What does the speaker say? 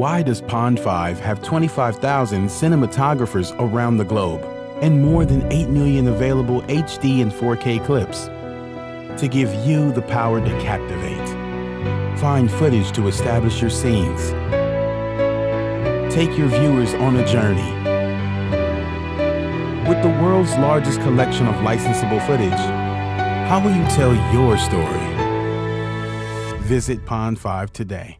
Why does Pond 5 have 25,000 cinematographers around the globe and more than 8 million available HD and 4K clips? To give you the power to captivate. Find footage to establish your scenes. Take your viewers on a journey. With the world's largest collection of licensable footage, how will you tell your story? Visit Pond 5 today.